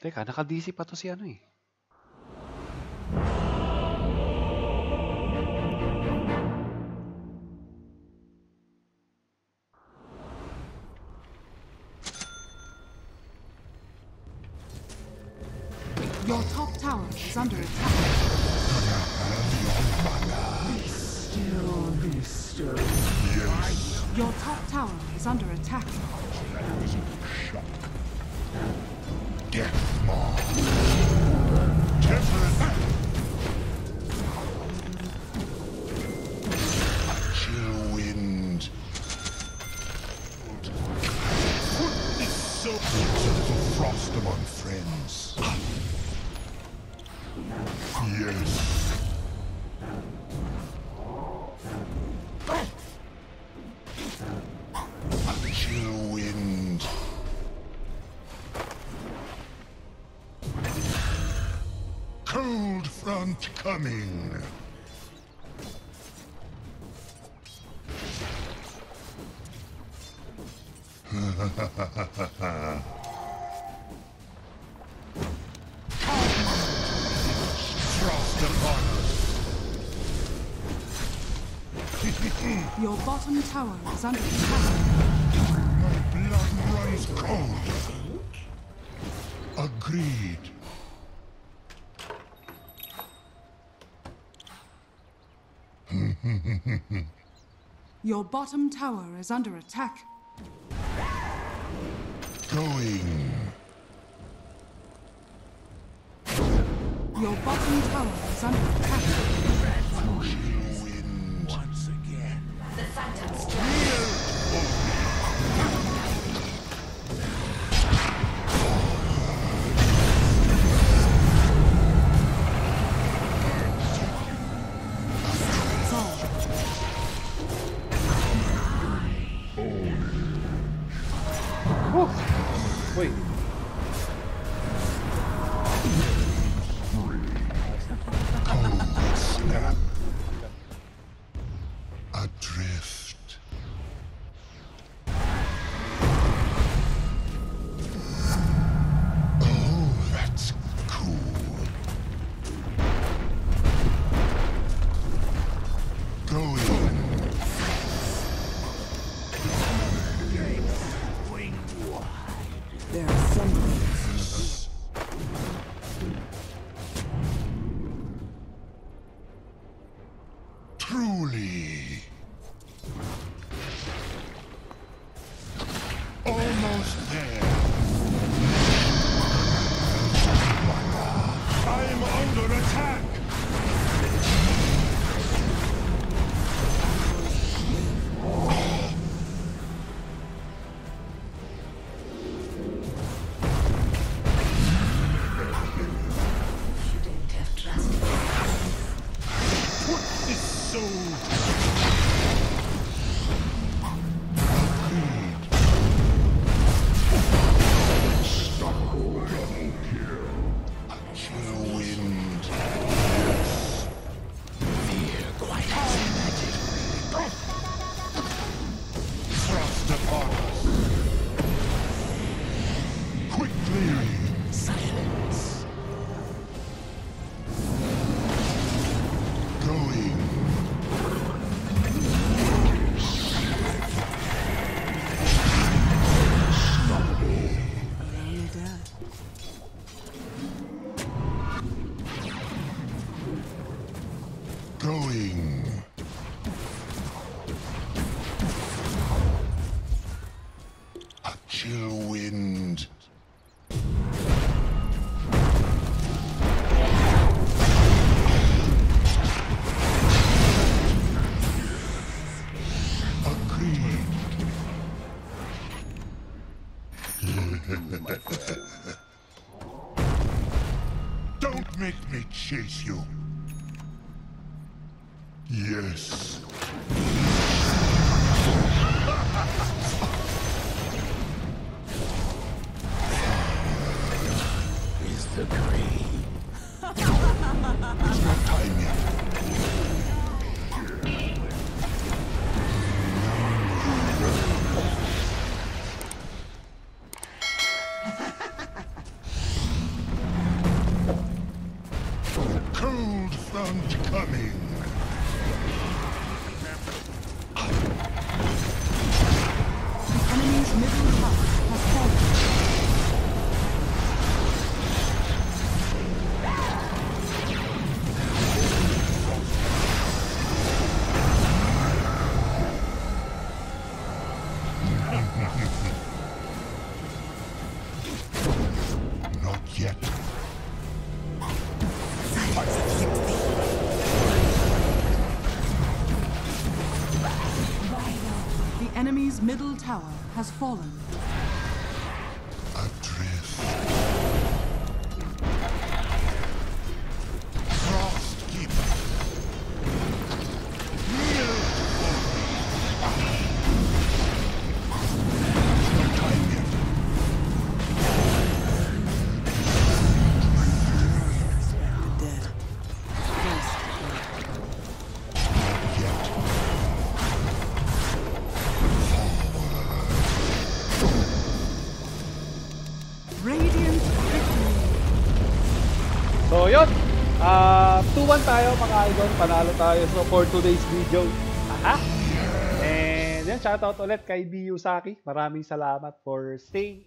Teka, naka-DC pa to si ano eh. Your top tower is under attack. Still be still. Your top tower is under attack. Friends. Yes. Chill wind. Cold front coming. Frost Your bottom tower is under attack. My blood runs cold. Agreed. Your bottom tower is under attack. Going. Your bottom tower is under attack. かな。So? Chill wind. Don't make me chase you. Yes. Sound coming. The. Enemy's middle tower has fallen. So, yun. Ah, 2-1 tayo mga idol. Panalo tayo so for today's video. Aha! And yan, shoutout ulit kay B. Yusaki. Maraming salamat for staying